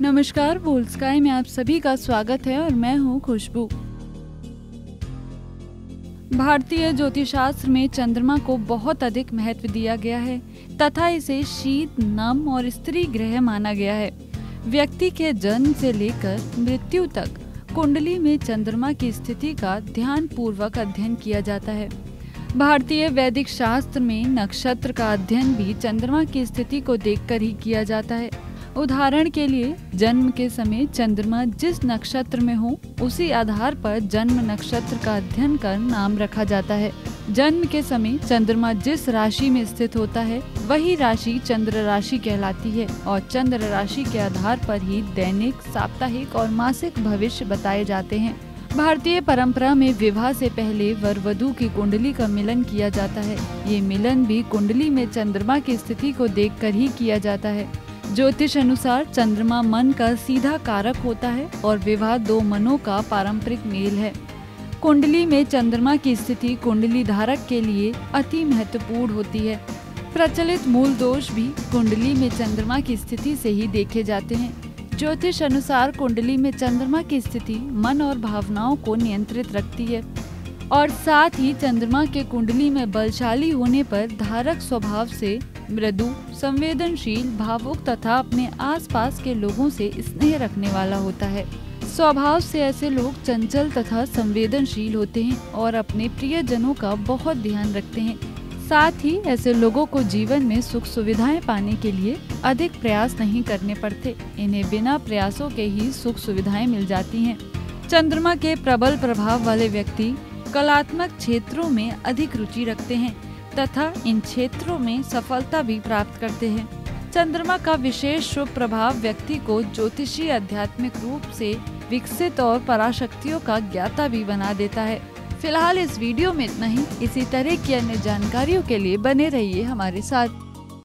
नमस्कार बोल स्काई में आप सभी का स्वागत है और मैं हूँ खुशबू। भारतीय ज्योतिषास्त्र में चंद्रमा को बहुत अधिक महत्व दिया गया है, तथा इसे शीत, नम और स्त्री ग्रह माना गया है। व्यक्ति के जन्म से लेकर मृत्यु तक कुंडली में चंद्रमा की स्थिति का ध्यान पूर्वक अध्ययन किया जाता है। भारतीय वैदिक शास्त्र में नक्षत्र का अध्ययन भी चंद्रमा की स्थिति को देखकर ही किया जाता है। उदाहरण के लिए, जन्म के समय चंद्रमा जिस नक्षत्र में हो, उसी आधार पर जन्म नक्षत्र का अध्ययन कर नाम रखा जाता है। जन्म के समय चंद्रमा जिस राशि में स्थित होता है, वही राशि चंद्र राशि कहलाती है और चंद्र राशि के आधार पर ही दैनिक, साप्ताहिक और मासिक भविष्य बताए जाते हैं। भारतीय परंपरा में विवाह से पहले वर वधु की कुंडली का मिलन किया जाता है। ये मिलन भी कुंडली में चंद्रमा की स्थिति को देखकर ही किया जाता है। ज्योतिष अनुसार चंद्रमा मन का सीधा कारक होता है और विवाह दो मनों का पारंपरिक मेल है। कुंडली में चंद्रमा की स्थिति कुंडली धारक के लिए अति महत्वपूर्ण होती है। प्रचलित मूल दोष भी कुंडली में चंद्रमा की स्थिति से ही देखे जाते हैं। ज्योतिष अनुसार कुंडली में चंद्रमा की स्थिति मन और भावनाओं को नियंत्रित रखती है। और साथ ही चंद्रमा के कुंडली में बलशाली होने पर धारक स्वभाव से मृदु, संवेदनशील, भावुक तथा अपने आसपास के लोगों से स्नेह रखने वाला होता है। स्वभाव से ऐसे लोग चंचल तथा संवेदनशील होते हैं और अपने प्रियजनों का बहुत ध्यान रखते हैं। साथ ही ऐसे लोगों को जीवन में सुख सुविधाएँ पाने के लिए अधिक प्रयास नहीं करने पड़ते। इन्हें बिना प्रयासों के ही सुख सुविधाएँ मिल जाती हैं। चंद्रमा के प्रबल प्रभाव वाले व्यक्ति कलात्मक क्षेत्रों में अधिक रुचि रखते हैं तथा इन क्षेत्रों में सफलता भी प्राप्त करते हैं। चंद्रमा का विशेष शुभ प्रभाव व्यक्ति को ज्योतिषी आध्यात्मिक रूप से विकसित और पराशक्तियों का ज्ञाता भी बना देता है। फ़िलहाल इस वीडियो में इतना ही। इसी तरह की अन्य जानकारियों के लिए बने रहिए हमारे साथ।